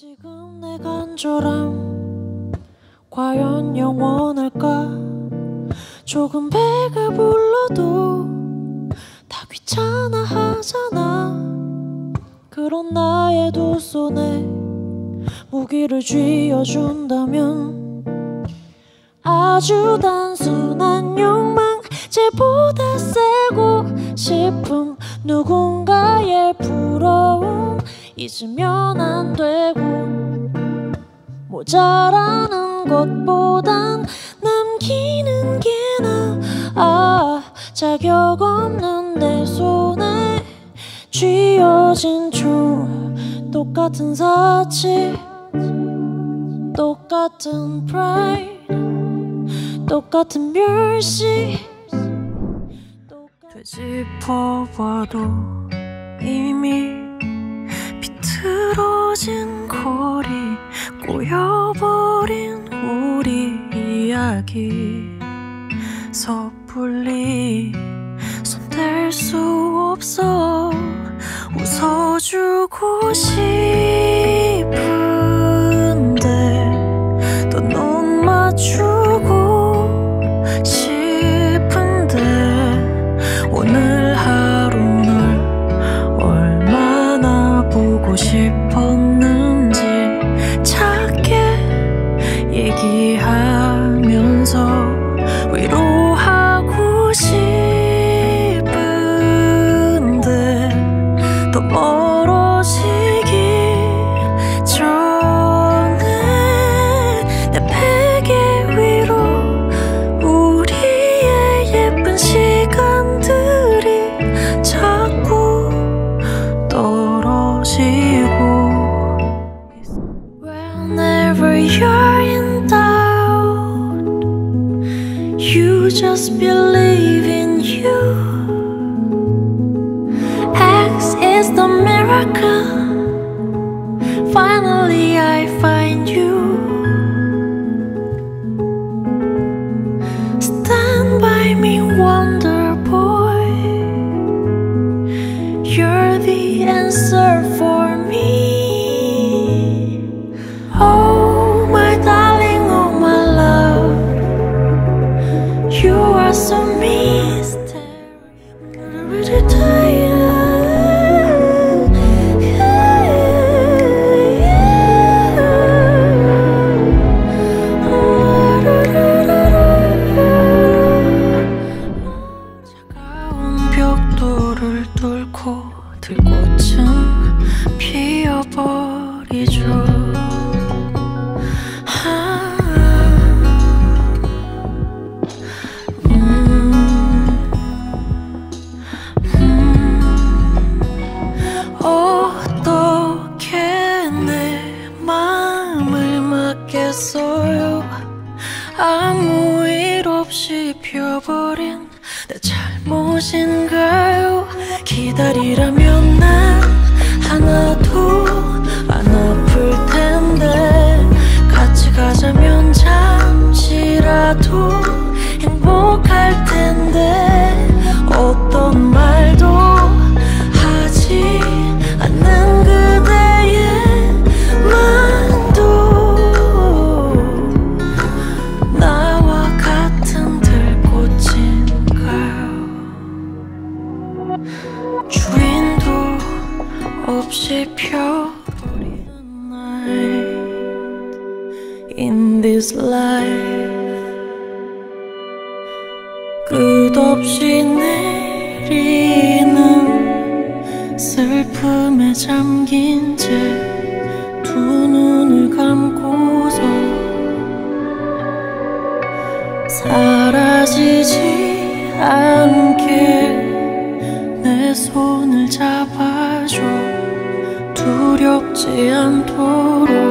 지금 내 간절함. 과연 영원할까? 조금 배가 불러도 다 귀찮아 하잖아. 그런 나의 두 손에 무기를 쥐어준다면 아주 단순한 욕망 쟤보다 세고 싶음 부러움 잊으면 안 되고 모자라는 것보단 남기는 게 나아 자격 없는 내 손에 쥐어진 총 똑같은 사치 똑같은 프라이드 똑같은 멸시. 되짚어봐도 이미 비 틀어진 거리 꼬여버린 우리 이야기. 섣불리 손댈 수 없어 웃어주고 싶 you're in doubt. You just believe in you. X is the miracle. Finally I find you. Stand by me, wonder boy. You're the answer 아무 일 없이 피어버린 내 잘못인가요? 기다리라면 난 하나도 안 아플 텐데 같이 가자면 잠시라도 행복할 텐데 in this life. 끝없이 내리는 슬픔에 잠긴 채 두 눈을 감고서 사라지지 않게 내 손을 잡아줘. 두렵지 않도록